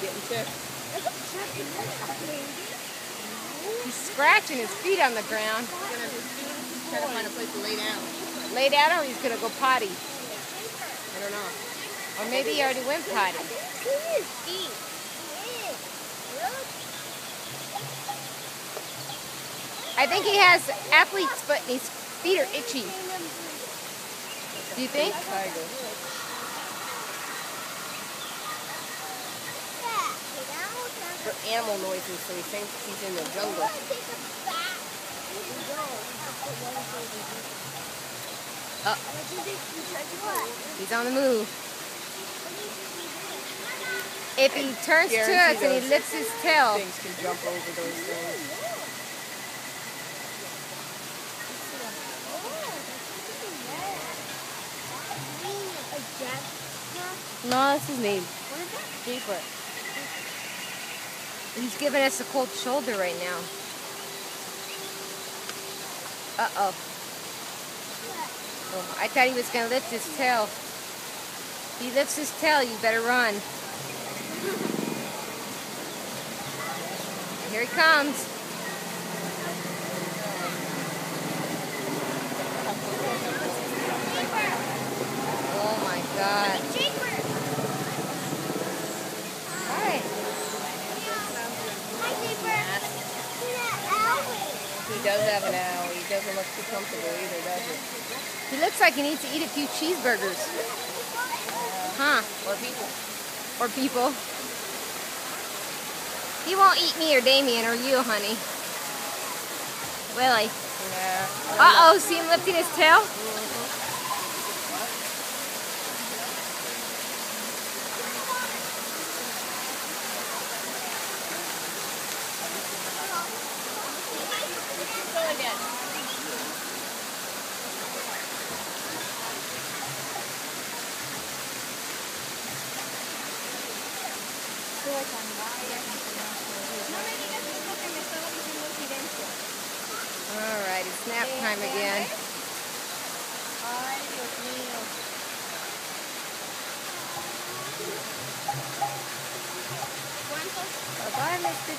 getting. He's scratching his feet on the ground. He's gonna try to find a place to lay down. Lay down or he's gonna go potty. I don't know. Or maybe he already went potty. I think he has athlete's foot and his feet are itchy. Do you think? For animal noises, so he thinks he's in the jungle. Oh, he's on the move. If he turns to us and he lifts his tail, Things can jump over those things. no, that's his name. Jaybird. He's giving us a cold shoulder right now. Uh-oh. Oh, I thought he was going to lift his tail. He lifts his tail, you better run. Here he comes. Oh my god. He does have an owl. He doesn't look too comfortable either, does he? He looks like he needs to eat a few cheeseburgers. Huh. Or people. Or people. He won't eat me or Damien or you, honey. Will he? Uh-oh, see him lifting his tail? Mm-hmm. Alright, it's nap time again. Bye-bye, Mr.